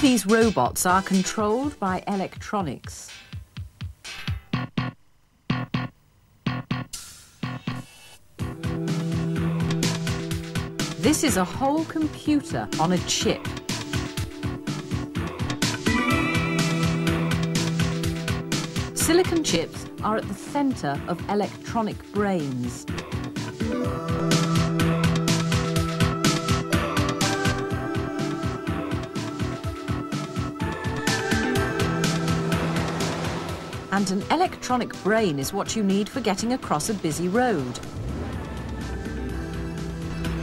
These robots are controlled by electronics. This is a whole computer on a chip. Silicon chips are at the centre of electronic brains. And an electronic brain is what you need for getting across a busy road.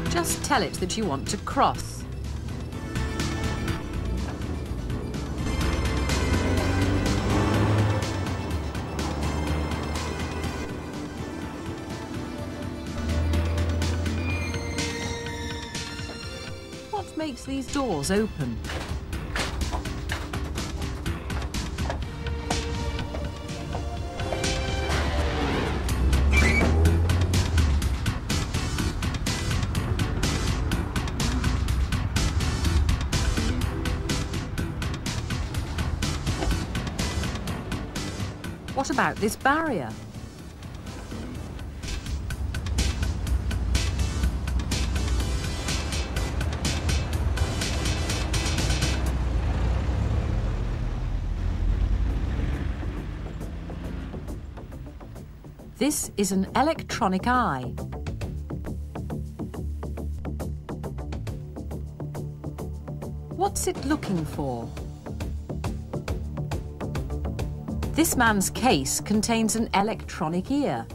Just tell it that you want to cross. What makes these doors open? What about this barrier? This is an electronic eye. What's it looking for? This man's case contains an electronic ear.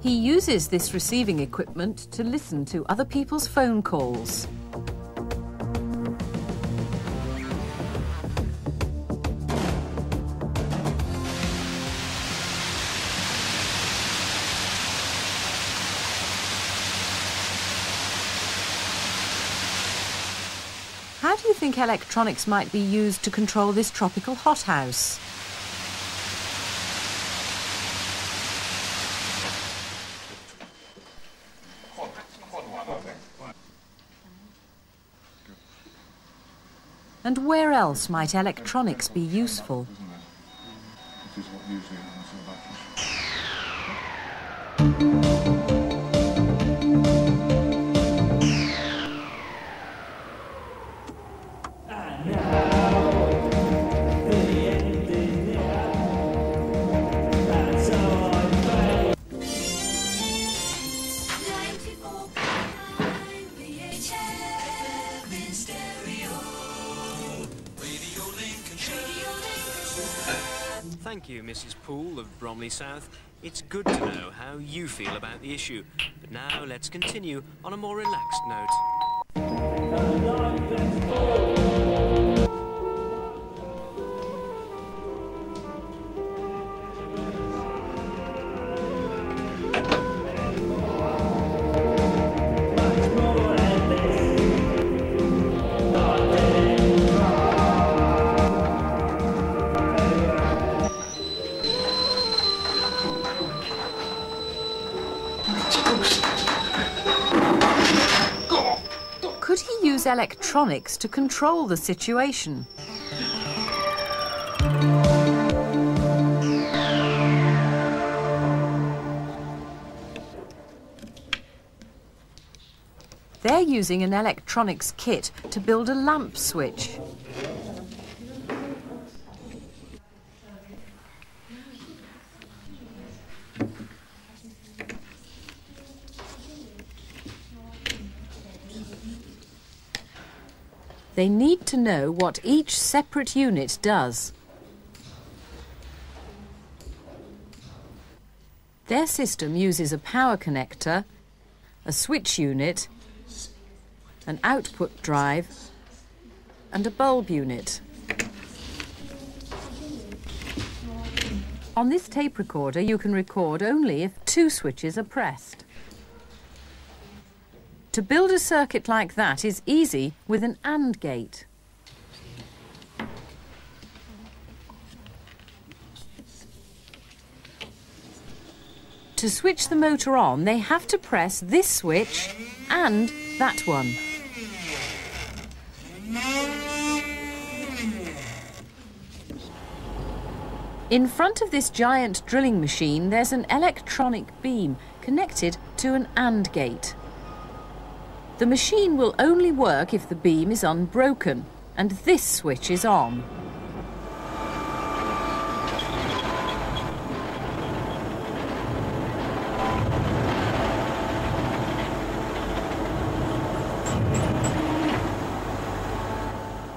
He uses this receiving equipment to listen to other people's phone calls. Think electronics might be used to control this tropical hothouse? And where else might electronics be useful? Thank you, Mrs. Poole of Bromley South. It's good to know how you feel about the issue. But now let's continue on a more relaxed note. Use electronics to control the situation? They're using an electronics kit to build a lamp switch. They need to know what each separate unit does. Their system uses a power connector, a switch unit, an output drive, and a bulb unit. On this tape recorder, you can record only if two switches are pressed. To build a circuit like that is easy with an AND gate. To switch the motor on, they have to press this switch and that one. In front of this giant drilling machine, there's an electronic beam connected to an AND gate. The machine will only work if the beam is unbroken and this switch is on.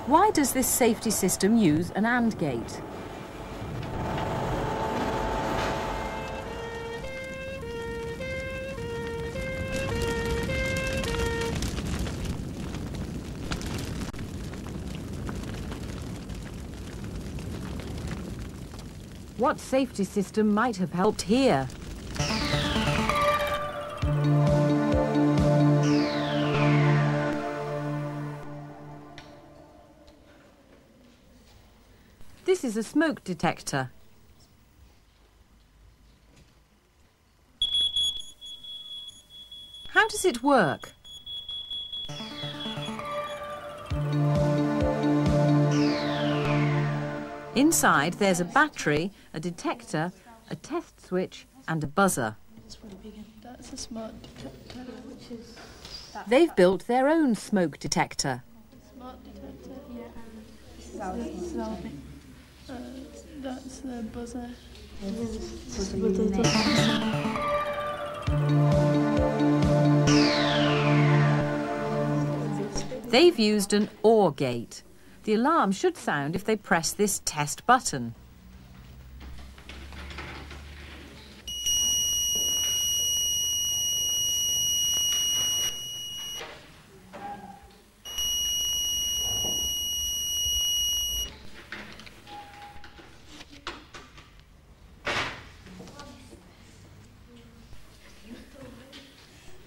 Why does this safety system use an AND gate? What safety system might have helped here? This is a smoke detector. How does it work? Inside there's a battery, a detector, a test switch and a buzzer. That's a smart detector. They've built their own smoke detector. smart detector. Yeah. Uh, that's the buzzer. They've used an OR gate. The alarm should sound if they press this test button.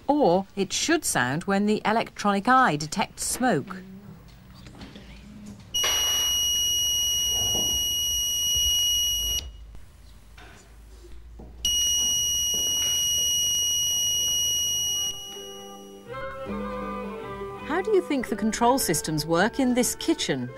Or it should sound when the electronic eye detects smoke. How do you think the control systems work in this kitchen?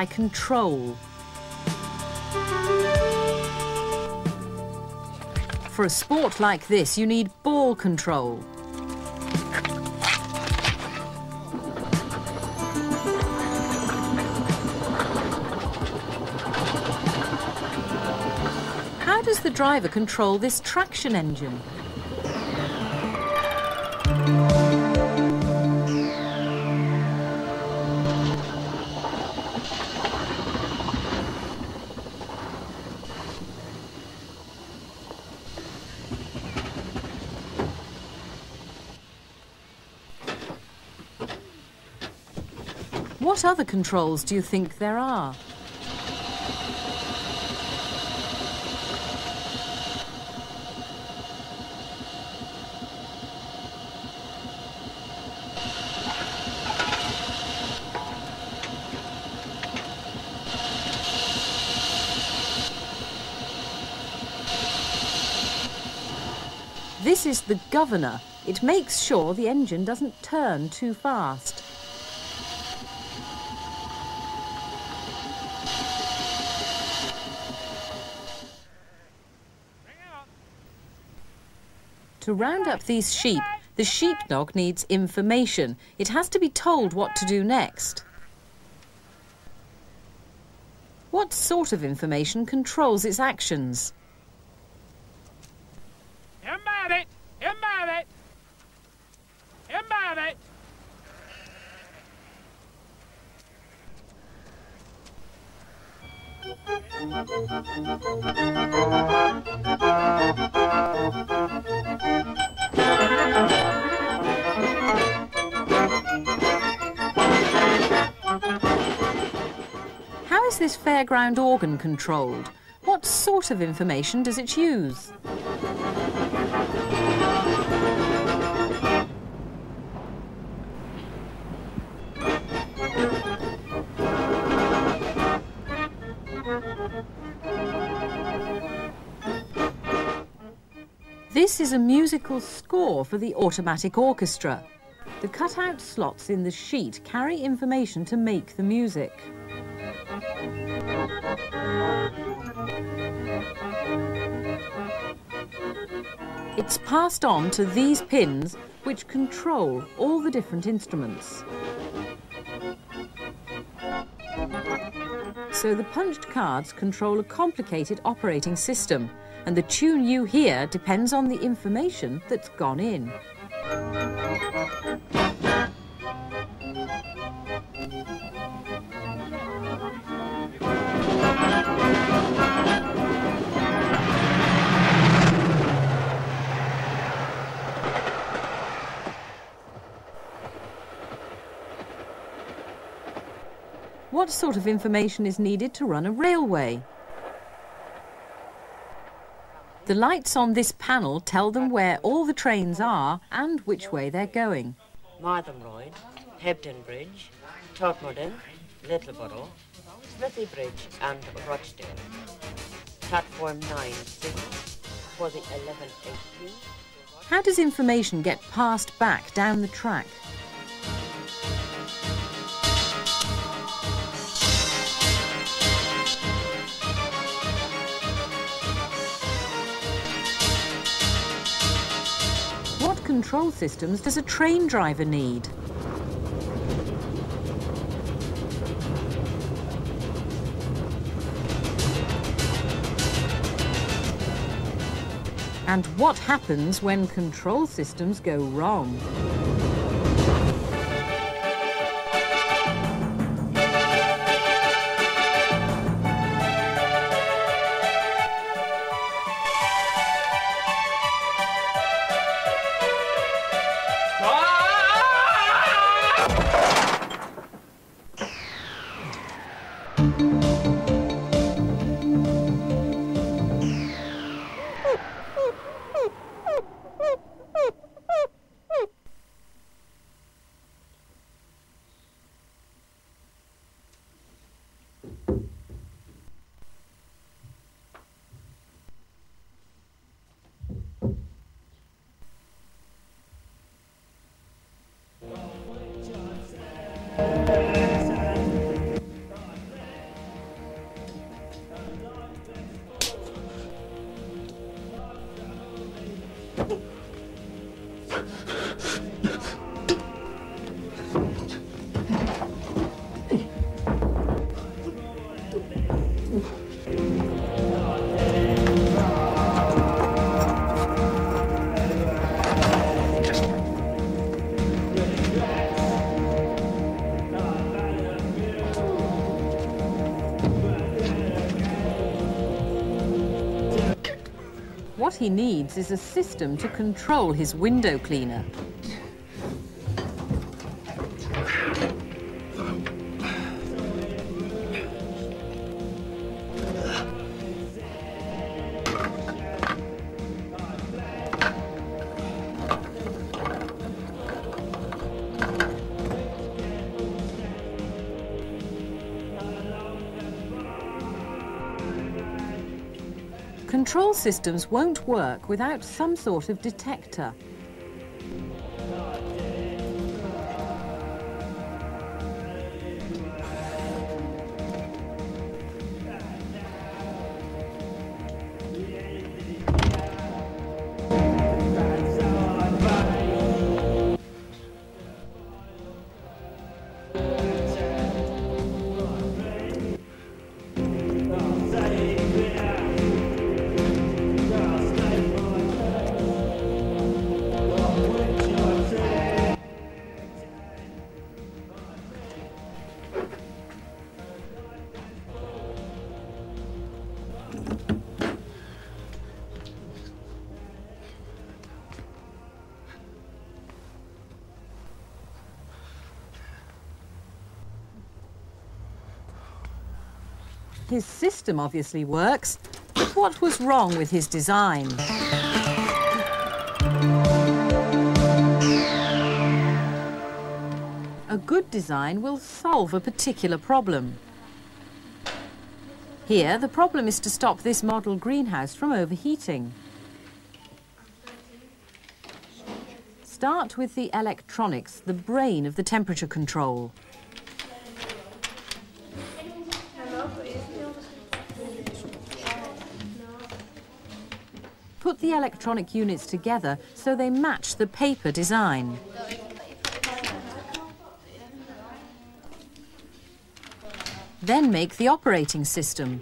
By control? For a sport like this, you need ball control. How does the driver control this traction engine? What other controls do you think there are? This is the governor. It makes sure the engine doesn't turn too fast. To round up these sheep, the sheepdog needs information. It has to be told what to do next. What sort of information controls its actions? Inbade! Inbade! Inbade! How is this fairground organ controlled? What sort of information does it use? This is a musical score for the automatic orchestra. The cutout slots in the sheet carry information to make the music. It's passed on to these pins which control all the different instruments. So the punched cards control a complicated operating system and the tune you hear depends on the information that's gone in. What sort of information is needed to run a railway? The lights on this panel tell them where all the trains are and which way they're going. Mytholmroyd, Hebden Bridge, Todmorden, Littleborough, Smithy Bridge and Rochdale. Platform 9 signal for the 1118. How does information get passed back down the track? Control systems does a train driver need? And what happens when control systems go wrong? He needs is a system to control his window cleaner. Control systems won't work without some sort of detector. His system obviously works, but what was wrong with his design? A good design will solve a particular problem. Here, the problem is to stop this model greenhouse from overheating. Start with the electronics, the brain of the temperature control. Put the electronic units together so they match the paper design. Then make the operating system.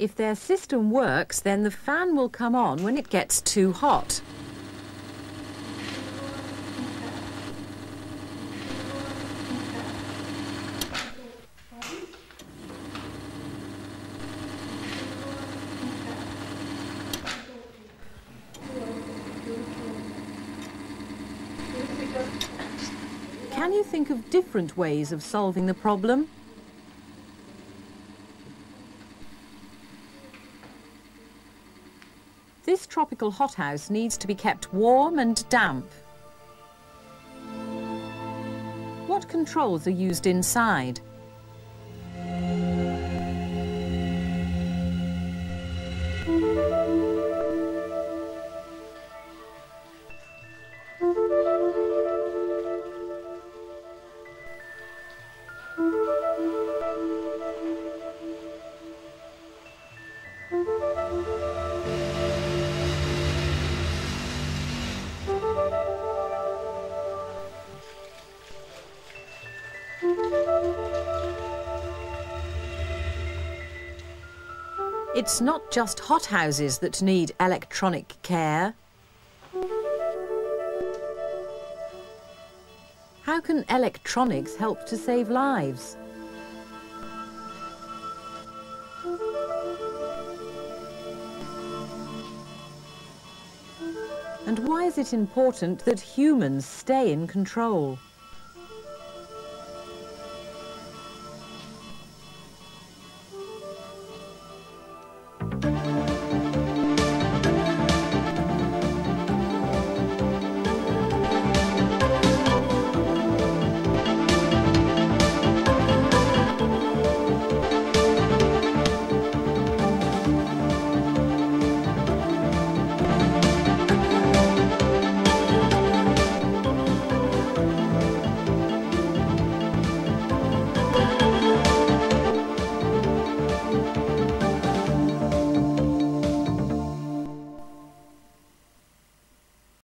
If their system works, then the fan will come on when it gets too hot. Can you think of different ways of solving the problem? This tropical hothouse needs to be kept warm and damp. What controls are used inside? It's not just hothouses that need electronic care. How can electronics help to save lives? And why is it important that humans stay in control?